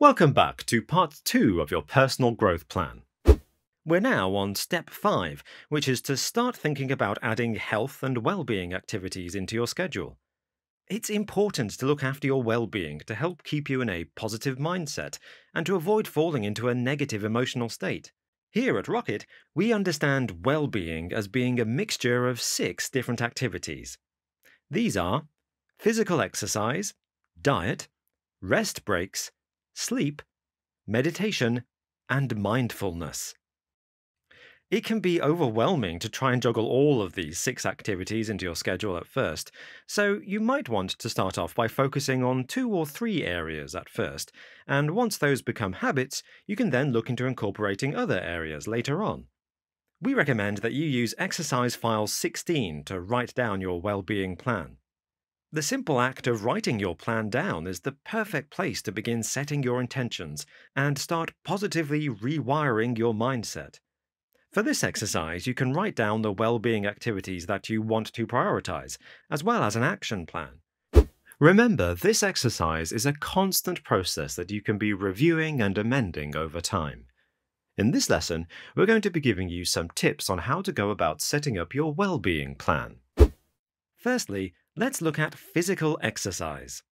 Welcome back to part two of your personal growth plan. We're now on step five, which is to start thinking about adding health and well-being activities into your schedule. It's important to look after your well-being to help keep you in a positive mindset and to avoid falling into a negative emotional state. Here at Rocket, we understand well-being as being a mixture of six different activities. These are physical exercise, diet, rest breaks, sleep, meditation, and mindfulness. It can be overwhelming to try and juggle all of these six activities into your schedule at first, so you might want to start off by focusing on two or three areas at first, and once those become habits, you can then look into incorporating other areas later on. We recommend that you use exercise file 16 to write down your well-being plan. The simple act of writing your plan down is the perfect place to begin setting your intentions and start positively rewiring your mindset. For this exercise, you can write down the well-being activities that you want to prioritize, as well as an action plan. Remember, this exercise is a constant process that you can be reviewing and amending over time. In this lesson, we're going to be giving you some tips on how to go about setting up your well-being plan. Firstly, Let's look at physical exercise.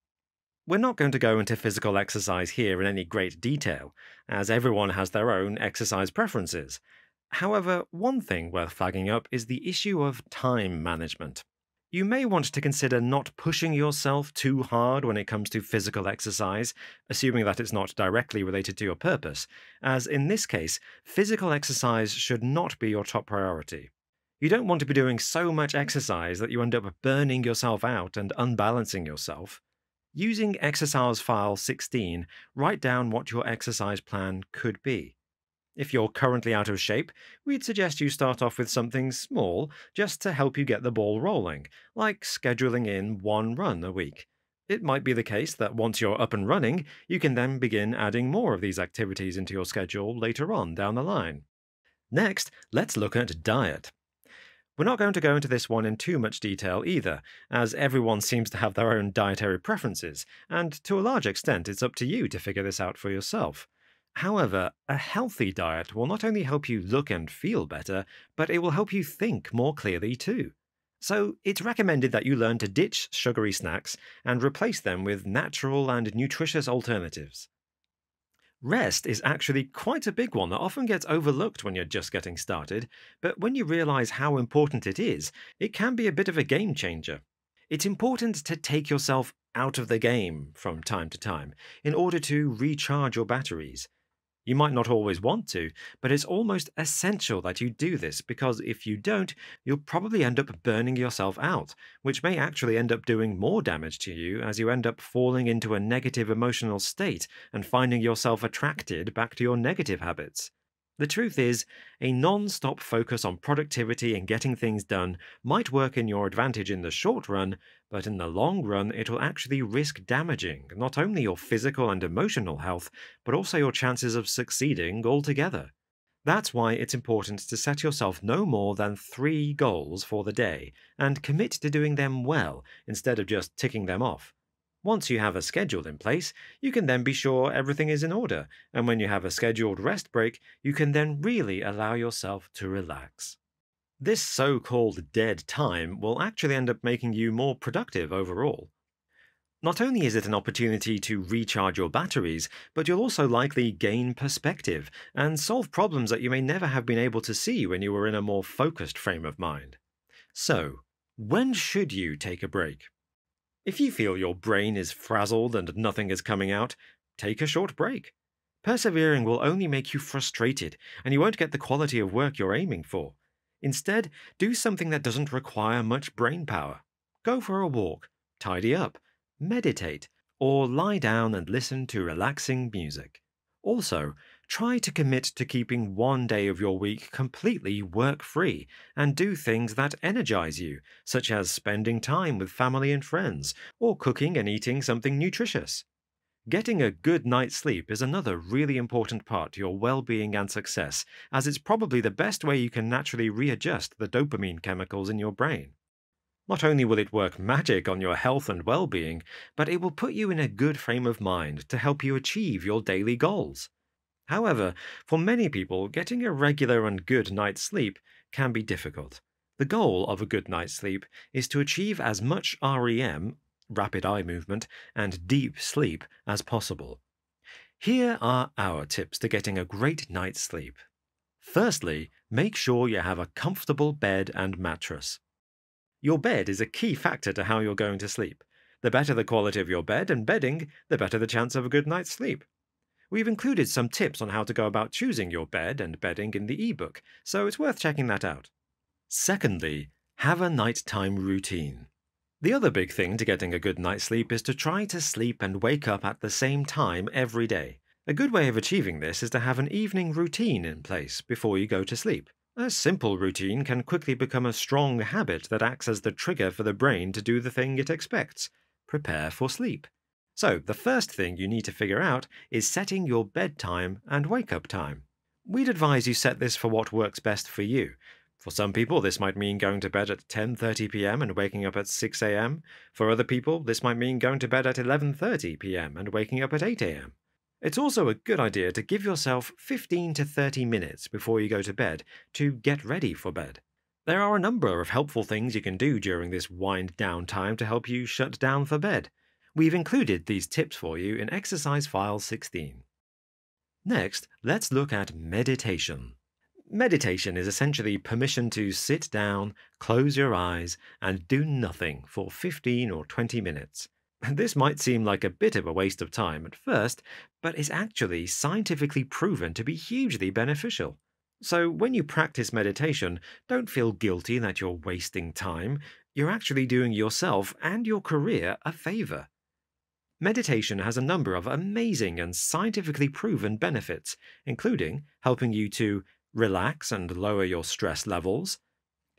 We're not going to go into physical exercise here in any great detail, as everyone has their own exercise preferences. However, one thing worth flagging up is the issue of time management. You may want to consider not pushing yourself too hard when it comes to physical exercise, assuming that it's not directly related to your purpose, as in this case, physical exercise should not be your top priority. You don't want to be doing so much exercise that you end up burning yourself out and unbalancing yourself. Using exercise file 16, write down what your exercise plan could be. If you're currently out of shape, we'd suggest you start off with something small just to help you get the ball rolling, like scheduling in one run a week. It might be the case that once you're up and running, you can then begin adding more of these activities into your schedule later on down the line. Next, let's look at diet. We're not going to go into this one in too much detail either, as everyone seems to have their own dietary preferences, and to a large extent it's up to you to figure this out for yourself. However, a healthy diet will not only help you look and feel better, but it will help you think more clearly too. So, it's recommended that you learn to ditch sugary snacks and replace them with natural and nutritious alternatives. Rest is actually quite a big one that often gets overlooked when you're just getting started, but when you realize how important it is, it can be a bit of a game changer. It's important to take yourself out of the game from time to time in order to recharge your batteries. You might not always want to, but it's almost essential that you do this because if you don't, you'll probably end up burning yourself out, which may actually end up doing more damage to you as you end up falling into a negative emotional state and finding yourself attracted back to your negative habits. The truth is, a non stop focus on productivity and getting things done might work in your advantage in the short run, but in the long run, it will actually risk damaging not only your physical and emotional health, but also your chances of succeeding altogether. That's why it's important to set yourself no more than three goals for the day and commit to doing them well instead of just ticking them off. Once you have a schedule in place, you can then be sure everything is in order, and when you have a scheduled rest break, you can then really allow yourself to relax. This so called dead time will actually end up making you more productive overall. Not only is it an opportunity to recharge your batteries, but you'll also likely gain perspective and solve problems that you may never have been able to see when you were in a more focused frame of mind. So, when should you take a break? If you feel your brain is frazzled and nothing is coming out, take a short break. Persevering will only make you frustrated, and you won't get the quality of work you're aiming for. Instead, do something that doesn't require much brain power. Go for a walk, tidy up, meditate, or lie down and listen to relaxing music. Also, try to commit to keeping one day of your week completely work free and do things that energize you, such as spending time with family and friends, or cooking and eating something nutritious. Getting a good night's sleep is another really important part to your well being and success, as it's probably the best way you can naturally readjust the dopamine chemicals in your brain. Not only will it work magic on your health and well being, but it will put you in a good frame of mind to help you achieve your daily goals. However, for many people, getting a regular and good night's sleep can be difficult. The goal of a good night's sleep is to achieve as much REM, rapid eye movement, and deep sleep as possible. Here are our tips to getting a great night's sleep. Firstly, make sure you have a comfortable bed and mattress. Your bed is a key factor to how you're going to sleep. The better the quality of your bed and bedding, the better the chance of a good night's sleep. We've included some tips on how to go about choosing your bed and bedding in the ebook, so it's worth checking that out. Secondly, have a nighttime routine. The other big thing to getting a good night's sleep is to try to sleep and wake up at the same time every day. A good way of achieving this is to have an evening routine in place before you go to sleep. A simple routine can quickly become a strong habit that acts as the trigger for the brain to do the thing it expects prepare for sleep. So, the first thing you need to figure out is setting your bedtime and wake up time. We'd advise you set this for what works best for you. For some people, this might mean going to bed at 10:30 p.m. and waking up at 6 a.m. For other people, this might mean going to bed at 11:30 p.m. and waking up at 8 a.m. It's also a good idea to give yourself 15 to 30 minutes before you go to bed to get ready for bed. There are a number of helpful things you can do during this wind down time to help you shut down for bed. We've included these tips for you in exercise file 16. Next, let's look at meditation. Meditation is essentially permission to sit down, close your eyes, and do nothing for 15 or 20 minutes. This might seem like a bit of a waste of time at first, but is actually scientifically proven to be hugely beneficial. So, when you practice meditation, don't feel guilty that you're wasting time. You're actually doing yourself and your career a favor. Meditation has a number of amazing and scientifically proven benefits, including helping you to relax and lower your stress levels,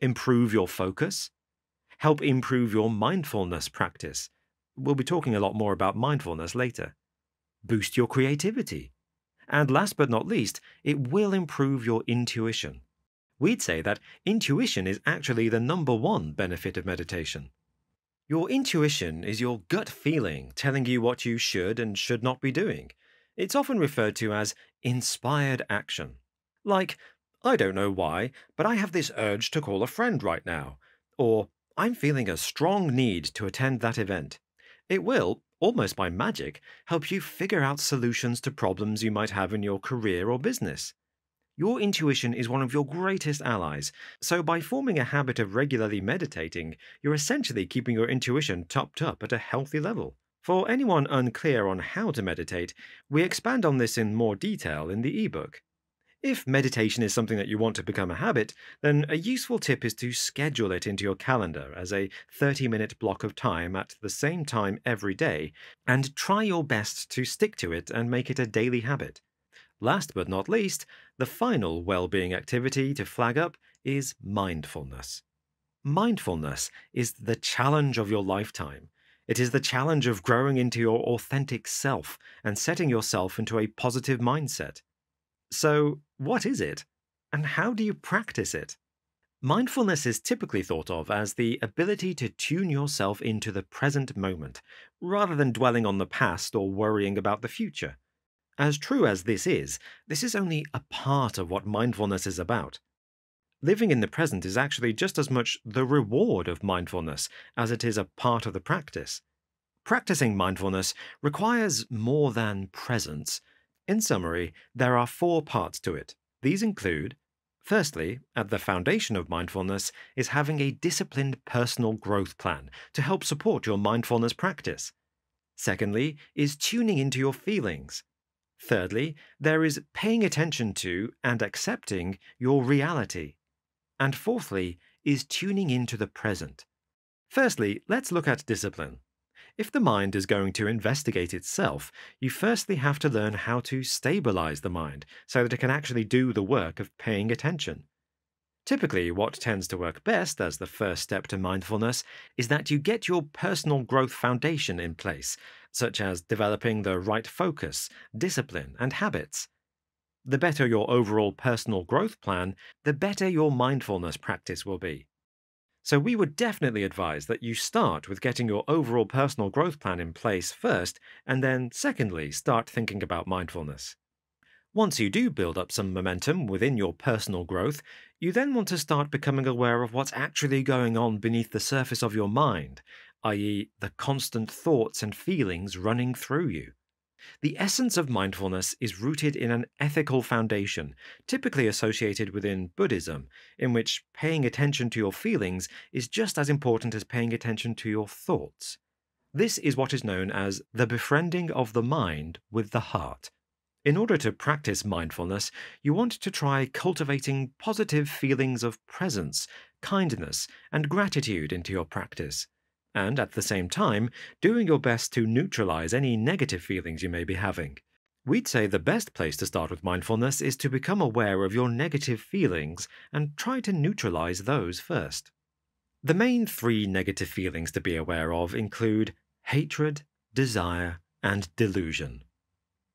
improve your focus, help improve your mindfulness practice, We'll be talking a lot more about mindfulness later. Boost your creativity. And last but not least, it will improve your intuition. We'd say that intuition is actually the number one benefit of meditation. Your intuition is your gut feeling telling you what you should and should not be doing. It's often referred to as inspired action. Like, I don't know why, but I have this urge to call a friend right now. Or, I'm feeling a strong need to attend that event. It will, almost by magic, help you figure out solutions to problems you might have in your career or business. Your intuition is one of your greatest allies, so by forming a habit of regularly meditating, you're essentially keeping your intuition topped up at a healthy level. For anyone unclear on how to meditate, we expand on this in more detail in the ebook. If meditation is something that you want to become a habit, then a useful tip is to schedule it into your calendar as a 30 minute block of time at the same time every day, and try your best to stick to it and make it a daily habit. Last but not least, the final well being activity to flag up is mindfulness. Mindfulness is the challenge of your lifetime. It is the challenge of growing into your authentic self and setting yourself into a positive mindset. So, what is it? And how do you practice it? Mindfulness is typically thought of as the ability to tune yourself into the present moment, rather than dwelling on the past or worrying about the future. As true as this is, this is only a part of what mindfulness is about. Living in the present is actually just as much the reward of mindfulness as it is a part of the practice. Practicing mindfulness requires more than presence. In summary, there are four parts to it. These include Firstly, at the foundation of mindfulness is having a disciplined personal growth plan to help support your mindfulness practice. Secondly, is tuning into your feelings. Thirdly, there is paying attention to and accepting your reality. And fourthly, is tuning into the present. Firstly, let's look at discipline. If the mind is going to investigate itself, you firstly have to learn how to stabilize the mind so that it can actually do the work of paying attention. Typically, what tends to work best as the first step to mindfulness is that you get your personal growth foundation in place, such as developing the right focus, discipline, and habits. The better your overall personal growth plan, the better your mindfulness practice will be. So, we would definitely advise that you start with getting your overall personal growth plan in place first, and then, secondly, start thinking about mindfulness. Once you do build up some momentum within your personal growth, you then want to start becoming aware of what's actually going on beneath the surface of your mind, i.e., the constant thoughts and feelings running through you. The essence of mindfulness is rooted in an ethical foundation, typically associated within Buddhism, in which paying attention to your feelings is just as important as paying attention to your thoughts. This is what is known as the befriending of the mind with the heart. In order to practice mindfulness, you want to try cultivating positive feelings of presence, kindness, and gratitude into your practice and at the same time, doing your best to neutralize any negative feelings you may be having. We'd say the best place to start with mindfulness is to become aware of your negative feelings and try to neutralize those first. The main three negative feelings to be aware of include hatred, desire, and delusion.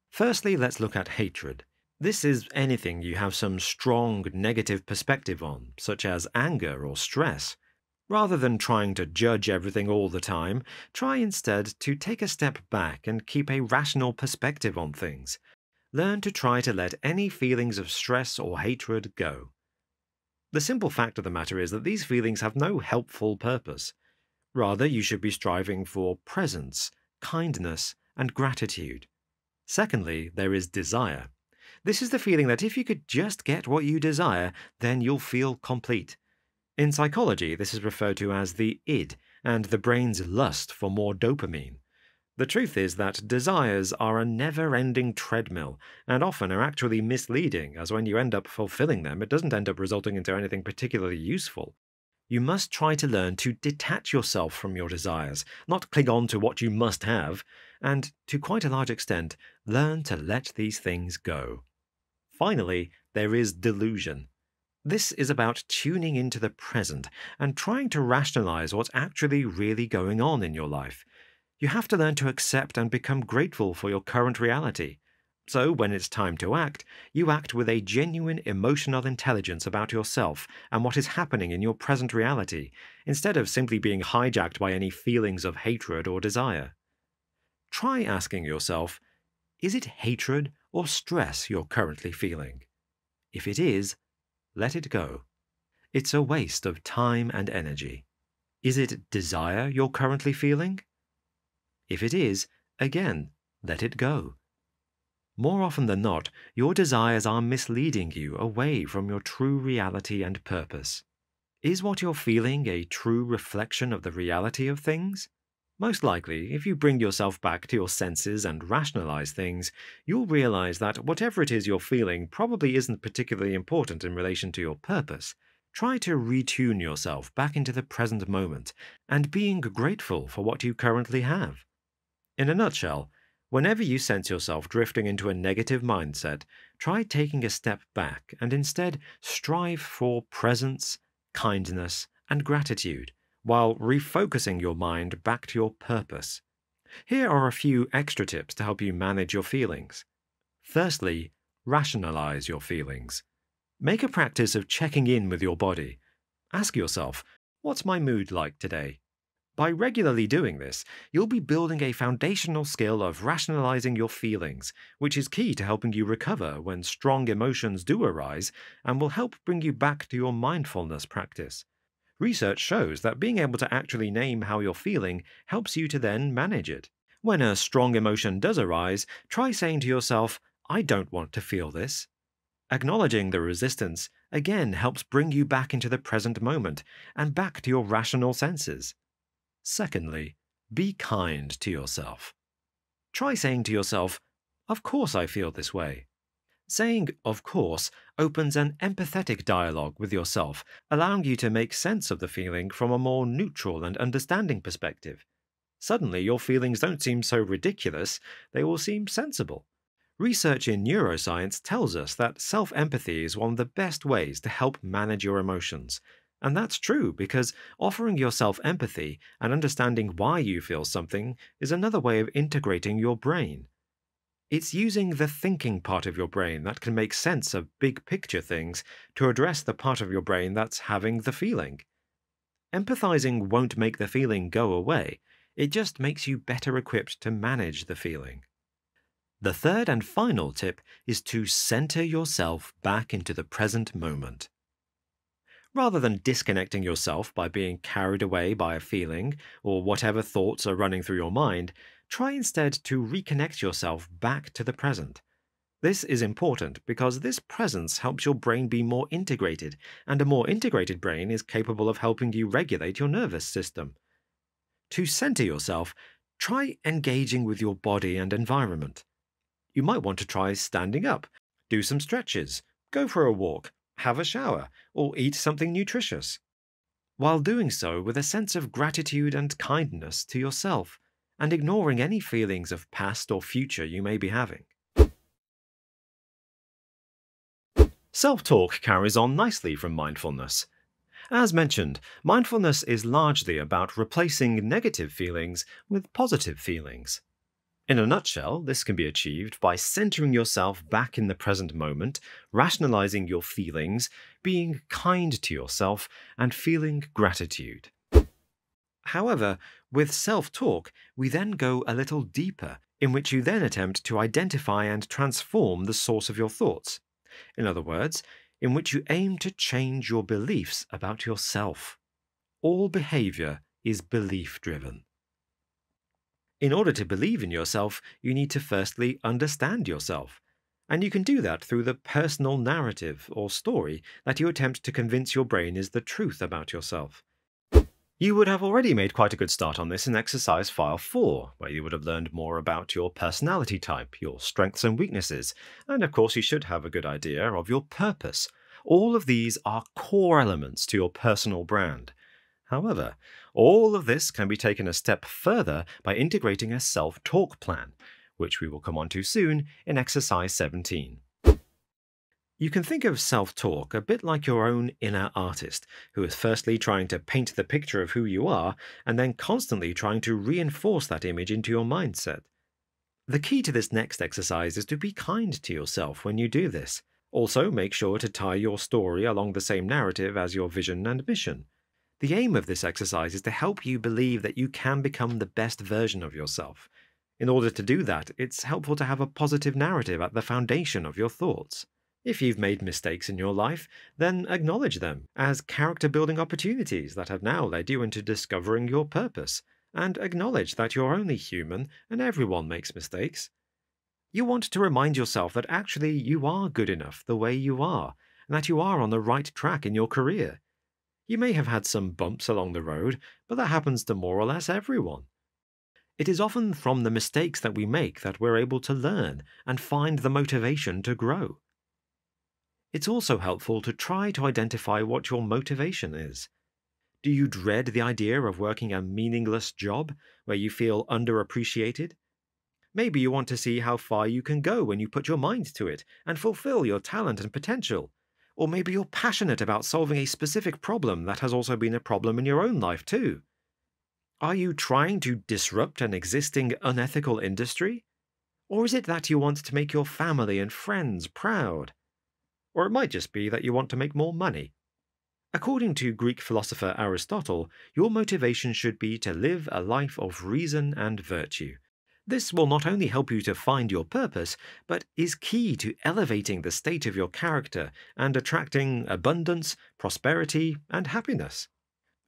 Firstly, let's look at hatred. This is anything you have some strong negative perspective on, such as anger or stress. Rather than trying to judge everything all the time, try instead to take a step back and keep a rational perspective on things. Learn to try to let any feelings of stress or hatred go. The simple fact of the matter is that these feelings have no helpful purpose. Rather, you should be striving for presence, kindness, and gratitude. Secondly, there is desire. This is the feeling that if you could just get what you desire, then you'll feel complete. In psychology, this is referred to as the id and the brain's lust for more dopamine. The truth is that desires are a never ending treadmill and often are actually misleading, as when you end up fulfilling them, it doesn't end up resulting into anything particularly useful. You must try to learn to detach yourself from your desires, not cling on to what you must have, and to quite a large extent, learn to let these things go. Finally, there is delusion. This is about tuning into the present and trying to rationalize what's actually really going on in your life. You have to learn to accept and become grateful for your current reality. So, when it's time to act, you act with a genuine emotional intelligence about yourself and what is happening in your present reality, instead of simply being hijacked by any feelings of hatred or desire. Try asking yourself is it hatred or stress you're currently feeling? If it is, let it go. It's a waste of time and energy. Is it desire you're currently feeling? If it is, again, let it go. More often than not, your desires are misleading you away from your true reality and purpose. Is what you're feeling a true reflection of the reality of things? Most likely, if you bring yourself back to your senses and rationalize things, you'll realize that whatever it is you're feeling probably isn't particularly important in relation to your purpose. Try to retune yourself back into the present moment and being grateful for what you currently have. In a nutshell, whenever you sense yourself drifting into a negative mindset, try taking a step back and instead strive for presence, kindness, and gratitude while refocusing your mind back to your purpose. Here are a few extra tips to help you manage your feelings. Firstly, rationalize your feelings. Make a practice of checking in with your body. Ask yourself, what's my mood like today? By regularly doing this, you'll be building a foundational skill of rationalizing your feelings, which is key to helping you recover when strong emotions do arise and will help bring you back to your mindfulness practice. Research shows that being able to actually name how you're feeling helps you to then manage it. When a strong emotion does arise, try saying to yourself, I don't want to feel this. Acknowledging the resistance again helps bring you back into the present moment and back to your rational senses. Secondly, be kind to yourself. Try saying to yourself, Of course I feel this way. Saying, of course, opens an empathetic dialogue with yourself, allowing you to make sense of the feeling from a more neutral and understanding perspective. Suddenly, your feelings don't seem so ridiculous, they all seem sensible. Research in neuroscience tells us that self empathy is one of the best ways to help manage your emotions. And that's true because offering yourself empathy and understanding why you feel something is another way of integrating your brain. It's using the thinking part of your brain that can make sense of big picture things to address the part of your brain that's having the feeling. Empathizing won't make the feeling go away, it just makes you better equipped to manage the feeling. The third and final tip is to center yourself back into the present moment. Rather than disconnecting yourself by being carried away by a feeling or whatever thoughts are running through your mind, try instead to reconnect yourself back to the present. This is important because this presence helps your brain be more integrated, and a more integrated brain is capable of helping you regulate your nervous system. To center yourself, try engaging with your body and environment. You might want to try standing up, do some stretches, go for a walk, have a shower, or eat something nutritious. While doing so with a sense of gratitude and kindness to yourself, and ignoring any feelings of past or future you may be having. Self talk carries on nicely from mindfulness. As mentioned, mindfulness is largely about replacing negative feelings with positive feelings. In a nutshell, this can be achieved by centering yourself back in the present moment, rationalizing your feelings, being kind to yourself, and feeling gratitude. However, with self talk, we then go a little deeper, in which you then attempt to identify and transform the source of your thoughts. In other words, in which you aim to change your beliefs about yourself. All behavior is belief driven. In order to believe in yourself, you need to firstly understand yourself. And you can do that through the personal narrative or story that you attempt to convince your brain is the truth about yourself. You would have already made quite a good start on this in exercise file 4, where you would have learned more about your personality type, your strengths and weaknesses, and of course you should have a good idea of your purpose. All of these are core elements to your personal brand. However, all of this can be taken a step further by integrating a self talk plan, which we will come on to soon in exercise 17. You can think of self talk a bit like your own inner artist, who is firstly trying to paint the picture of who you are, and then constantly trying to reinforce that image into your mindset. The key to this next exercise is to be kind to yourself when you do this. Also, make sure to tie your story along the same narrative as your vision and mission. The aim of this exercise is to help you believe that you can become the best version of yourself. In order to do that, it's helpful to have a positive narrative at the foundation of your thoughts. If you've made mistakes in your life, then acknowledge them as character building opportunities that have now led you into discovering your purpose, and acknowledge that you're only human and everyone makes mistakes. You want to remind yourself that actually you are good enough the way you are, and that you are on the right track in your career. You may have had some bumps along the road, but that happens to more or less everyone. It is often from the mistakes that we make that we're able to learn and find the motivation to grow. It's also helpful to try to identify what your motivation is. Do you dread the idea of working a meaningless job where you feel underappreciated? Maybe you want to see how far you can go when you put your mind to it and fulfill your talent and potential. Or maybe you're passionate about solving a specific problem that has also been a problem in your own life, too. Are you trying to disrupt an existing unethical industry? Or is it that you want to make your family and friends proud? Or it might just be that you want to make more money. According to Greek philosopher Aristotle, your motivation should be to live a life of reason and virtue. This will not only help you to find your purpose, but is key to elevating the state of your character and attracting abundance, prosperity, and happiness.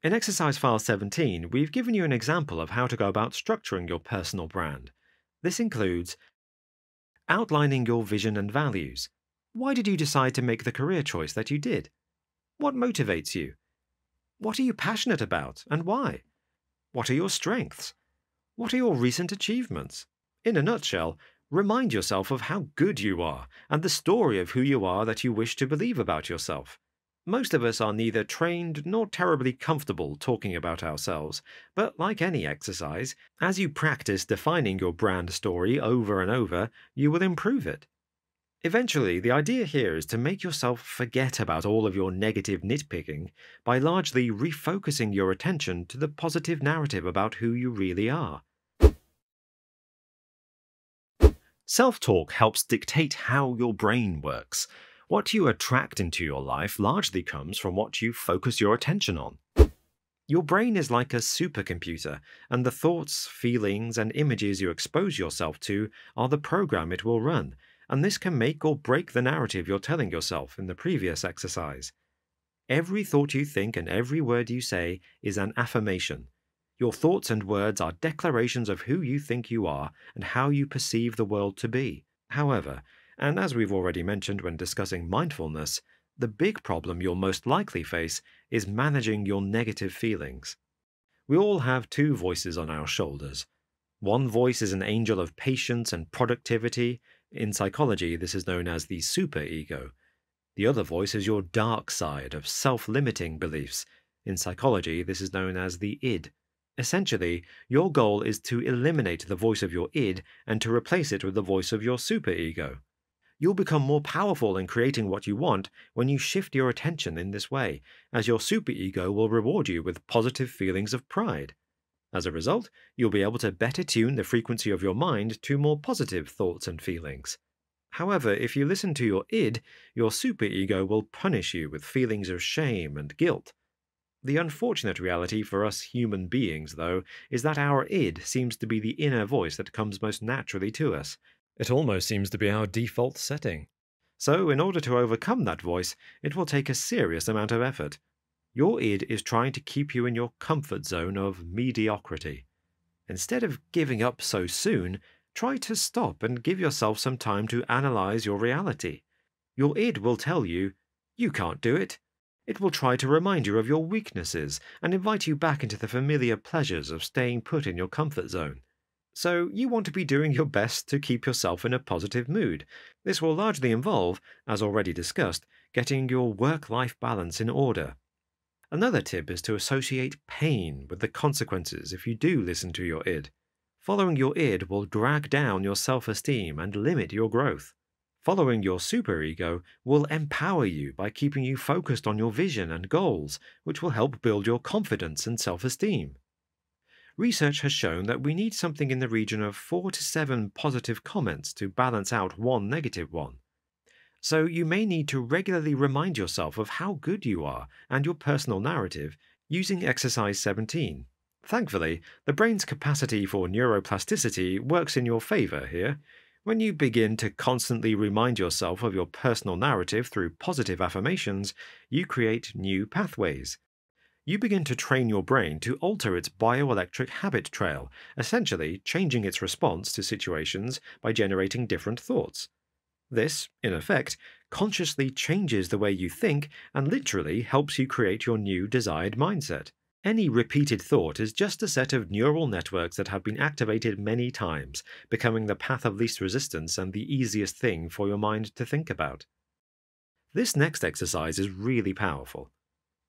In exercise file 17, we've given you an example of how to go about structuring your personal brand. This includes outlining your vision and values, why did you decide to make the career choice that you did? What motivates you? What are you passionate about and why? What are your strengths? What are your recent achievements? In a nutshell, remind yourself of how good you are and the story of who you are that you wish to believe about yourself. Most of us are neither trained nor terribly comfortable talking about ourselves, but like any exercise, as you practice defining your brand story over and over, you will improve it. Eventually, the idea here is to make yourself forget about all of your negative nitpicking by largely refocusing your attention to the positive narrative about who you really are. Self talk helps dictate how your brain works. What you attract into your life largely comes from what you focus your attention on. Your brain is like a supercomputer, and the thoughts, feelings, and images you expose yourself to are the program it will run, and this can make or break the narrative you're telling yourself in the previous exercise. Every thought you think and every word you say is an affirmation. Your thoughts and words are declarations of who you think you are and how you perceive the world to be. However, and as we've already mentioned when discussing mindfulness, the big problem you'll most likely face is managing your negative feelings. We all have two voices on our shoulders. One voice is an angel of patience and productivity. In psychology, this is known as the superego. The other voice is your dark side of self limiting beliefs. In psychology, this is known as the id. Essentially, your goal is to eliminate the voice of your id and to replace it with the voice of your superego. You'll become more powerful in creating what you want when you shift your attention in this way, as your superego will reward you with positive feelings of pride. As a result, you'll be able to better tune the frequency of your mind to more positive thoughts and feelings. However, if you listen to your id, your superego will punish you with feelings of shame and guilt. The unfortunate reality for us human beings, though, is that our id seems to be the inner voice that comes most naturally to us. It almost seems to be our default setting. So, in order to overcome that voice, it will take a serious amount of effort. Your id is trying to keep you in your comfort zone of mediocrity. Instead of giving up so soon, try to stop and give yourself some time to analyze your reality. Your id will tell you, you can't do it. It will try to remind you of your weaknesses and invite you back into the familiar pleasures of staying put in your comfort zone. So, you want to be doing your best to keep yourself in a positive mood. This will largely involve, as already discussed, getting your work life balance in order. Another tip is to associate pain with the consequences if you do listen to your id. Following your id will drag down your self esteem and limit your growth. Following your superego will empower you by keeping you focused on your vision and goals, which will help build your confidence and self esteem. Research has shown that we need something in the region of four to seven positive comments to balance out one negative one. So you may need to regularly remind yourself of how good you are and your personal narrative using exercise 17. Thankfully, the brain's capacity for neuroplasticity works in your favor here. When you begin to constantly remind yourself of your personal narrative through positive affirmations, you create new pathways. You begin to train your brain to alter its bioelectric habit trail, essentially changing its response to situations by generating different thoughts. This, in effect, consciously changes the way you think and literally helps you create your new desired mindset. Any repeated thought is just a set of neural networks that have been activated many times, becoming the path of least resistance and the easiest thing for your mind to think about. This next exercise is really powerful.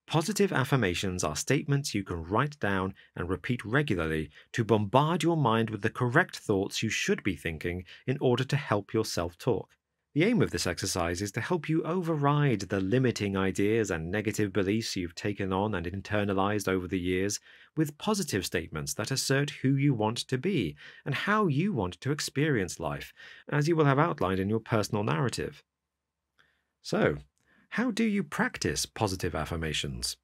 Positive affirmations are statements you can write down and repeat regularly to bombard your mind with the correct thoughts you should be thinking in order to help your self talk. The aim of this exercise is to help you override the limiting ideas and negative beliefs you've taken on and internalized over the years with positive statements that assert who you want to be and how you want to experience life, as you will have outlined in your personal narrative. So, how do you practice positive affirmations?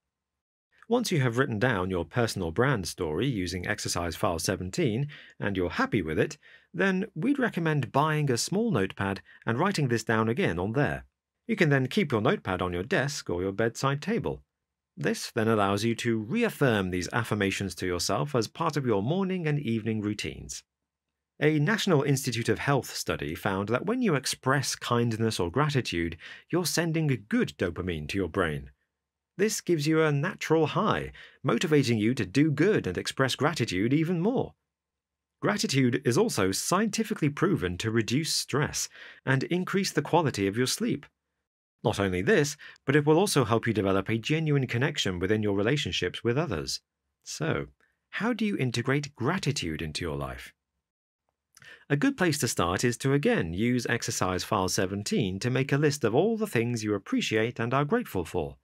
Once you have written down your personal brand story using exercise file 17 and you're happy with it, then we'd recommend buying a small notepad and writing this down again on there. You can then keep your notepad on your desk or your bedside table. This then allows you to reaffirm these affirmations to yourself as part of your morning and evening routines. A National Institute of Health study found that when you express kindness or gratitude, you're sending good dopamine to your brain. This gives you a natural high, motivating you to do good and express gratitude even more. Gratitude is also scientifically proven to reduce stress and increase the quality of your sleep. Not only this, but it will also help you develop a genuine connection within your relationships with others. So, how do you integrate gratitude into your life? A good place to start is to again use exercise file 17 to make a list of all the things you appreciate and are grateful for.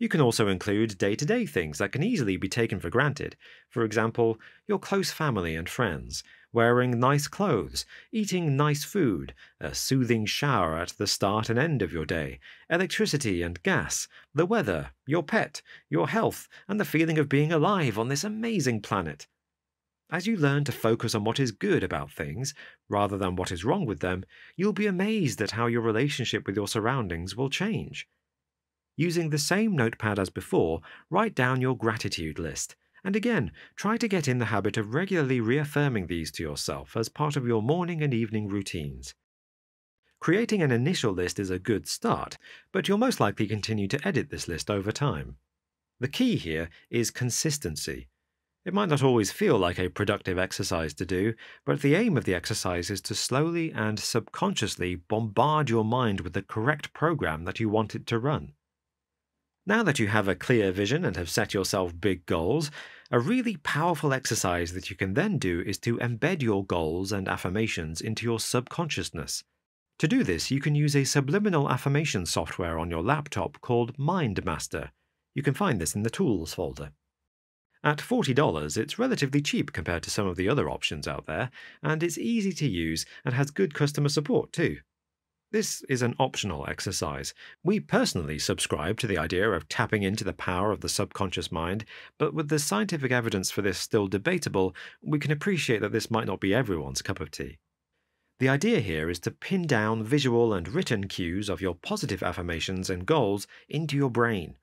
You can also include day to day things that can easily be taken for granted. For example, your close family and friends, wearing nice clothes, eating nice food, a soothing shower at the start and end of your day, electricity and gas, the weather, your pet, your health, and the feeling of being alive on this amazing planet. As you learn to focus on what is good about things, rather than what is wrong with them, you'll be amazed at how your relationship with your surroundings will change. Using the same notepad as before, write down your gratitude list. And again, try to get in the habit of regularly reaffirming these to yourself as part of your morning and evening routines. Creating an initial list is a good start, but you'll most likely continue to edit this list over time. The key here is consistency. It might not always feel like a productive exercise to do, but the aim of the exercise is to slowly and subconsciously bombard your mind with the correct program that you want it to run. Now that you have a clear vision and have set yourself big goals, a really powerful exercise that you can then do is to embed your goals and affirmations into your subconsciousness. To do this, you can use a subliminal affirmation software on your laptop called MindMaster. You can find this in the Tools folder. At $40, it's relatively cheap compared to some of the other options out there, and it's easy to use and has good customer support too. This is an optional exercise. We personally subscribe to the idea of tapping into the power of the subconscious mind, but with the scientific evidence for this still debatable, we can appreciate that this might not be everyone's cup of tea. The idea here is to pin down visual and written cues of your positive affirmations and goals into your brain.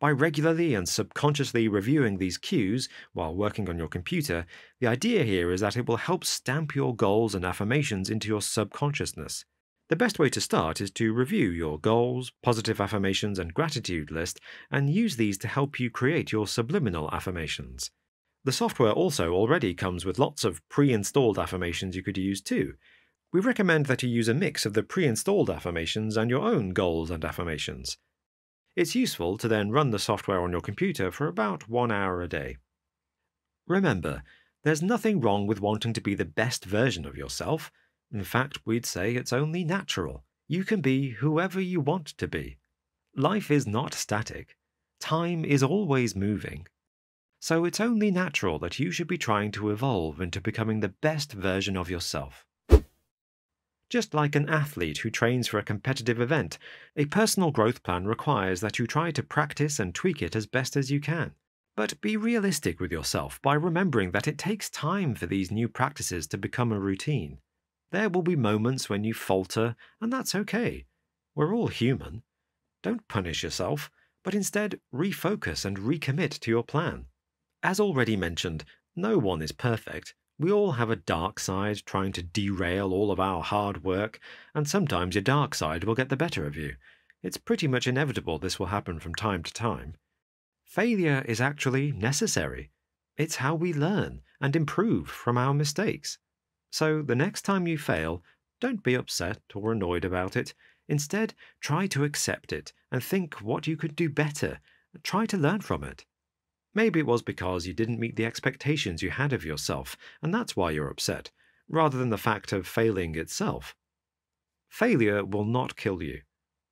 By regularly and subconsciously reviewing these cues while working on your computer, the idea here is that it will help stamp your goals and affirmations into your subconsciousness. The best way to start is to review your goals, positive affirmations, and gratitude list and use these to help you create your subliminal affirmations. The software also already comes with lots of pre installed affirmations you could use too. We recommend that you use a mix of the pre installed affirmations and your own goals and affirmations. It's useful to then run the software on your computer for about one hour a day. Remember, there's nothing wrong with wanting to be the best version of yourself. In fact, we'd say it's only natural. You can be whoever you want to be. Life is not static. Time is always moving. So it's only natural that you should be trying to evolve into becoming the best version of yourself. Just like an athlete who trains for a competitive event, a personal growth plan requires that you try to practice and tweak it as best as you can. But be realistic with yourself by remembering that it takes time for these new practices to become a routine. There will be moments when you falter, and that's okay. We're all human. Don't punish yourself, but instead refocus and recommit to your plan. As already mentioned, no one is perfect. We all have a dark side trying to derail all of our hard work, and sometimes your dark side will get the better of you. It's pretty much inevitable this will happen from time to time. Failure is actually necessary. It's how we learn and improve from our mistakes. So the next time you fail, don't be upset or annoyed about it. Instead, try to accept it and think what you could do better. Try to learn from it. Maybe it was because you didn't meet the expectations you had of yourself, and that's why you're upset, rather than the fact of failing itself. Failure will not kill you.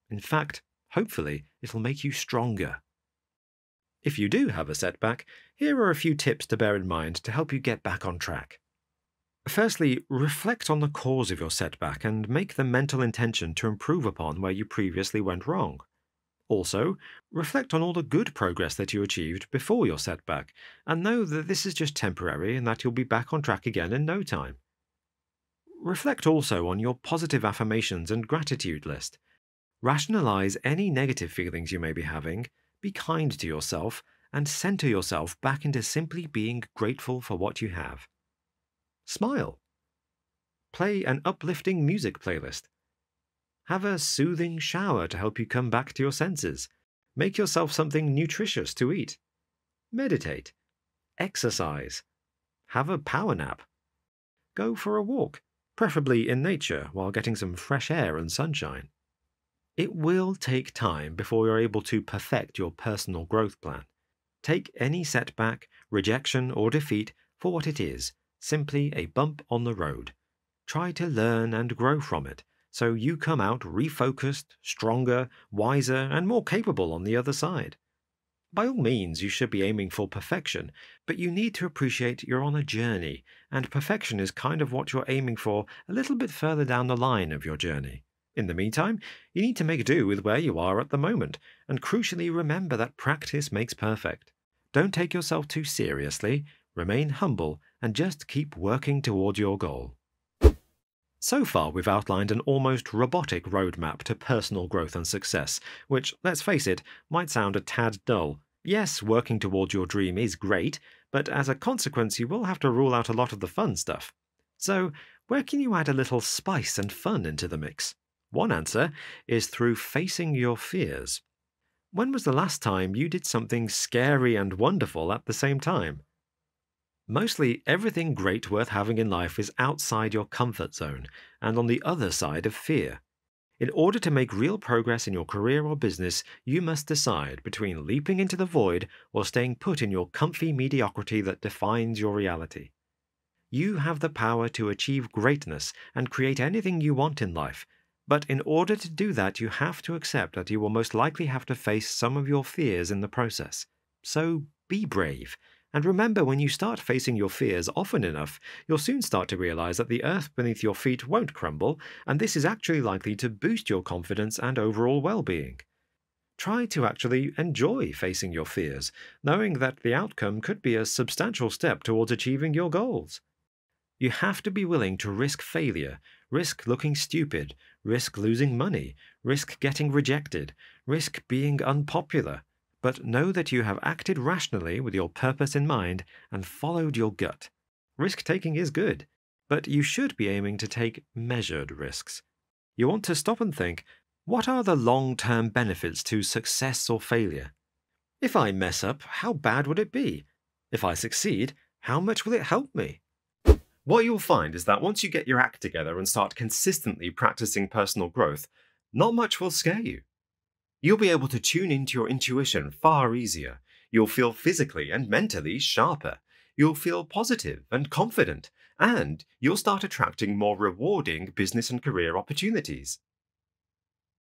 In fact, hopefully, it'll make you stronger. If you do have a setback, here are a few tips to bear in mind to help you get back on track. Firstly, reflect on the cause of your setback and make the mental intention to improve upon where you previously went wrong. Also, reflect on all the good progress that you achieved before your setback and know that this is just temporary and that you'll be back on track again in no time. Reflect also on your positive affirmations and gratitude list. Rationalize any negative feelings you may be having, be kind to yourself, and center yourself back into simply being grateful for what you have. Smile. Play an uplifting music playlist. Have a soothing shower to help you come back to your senses. Make yourself something nutritious to eat. Meditate. Exercise. Have a power nap. Go for a walk, preferably in nature while getting some fresh air and sunshine. It will take time before you're able to perfect your personal growth plan. Take any setback, rejection, or defeat for what it is simply a bump on the road. Try to learn and grow from it so you come out refocused, stronger, wiser, and more capable on the other side. By all means, you should be aiming for perfection, but you need to appreciate you're on a journey, and perfection is kind of what you're aiming for a little bit further down the line of your journey. In the meantime, you need to make do with where you are at the moment, and crucially remember that practice makes perfect. Don't take yourself too seriously, remain humble, and just keep working toward your goal. So far, we've outlined an almost robotic roadmap to personal growth and success, which, let's face it, might sound a tad dull. Yes, working towards your dream is great, but as a consequence, you will have to rule out a lot of the fun stuff. So, where can you add a little spice and fun into the mix? One answer is through facing your fears. When was the last time you did something scary and wonderful at the same time? Mostly everything great worth having in life is outside your comfort zone and on the other side of fear. In order to make real progress in your career or business, you must decide between leaping into the void or staying put in your comfy mediocrity that defines your reality. You have the power to achieve greatness and create anything you want in life, but in order to do that, you have to accept that you will most likely have to face some of your fears in the process. So be brave and remember, when you start facing your fears often enough, you'll soon start to realize that the earth beneath your feet won't crumble, and this is actually likely to boost your confidence and overall well being. Try to actually enjoy facing your fears, knowing that the outcome could be a substantial step towards achieving your goals. You have to be willing to risk failure, risk looking stupid, risk losing money, risk getting rejected, risk being unpopular but know that you have acted rationally with your purpose in mind and followed your gut. Risk taking is good, but you should be aiming to take measured risks. You want to stop and think what are the long term benefits to success or failure? If I mess up, how bad would it be? If I succeed, how much will it help me? What you'll find is that once you get your act together and start consistently practicing personal growth, not much will scare you. You'll be able to tune into your intuition far easier. You'll feel physically and mentally sharper. You'll feel positive and confident, and you'll start attracting more rewarding business and career opportunities.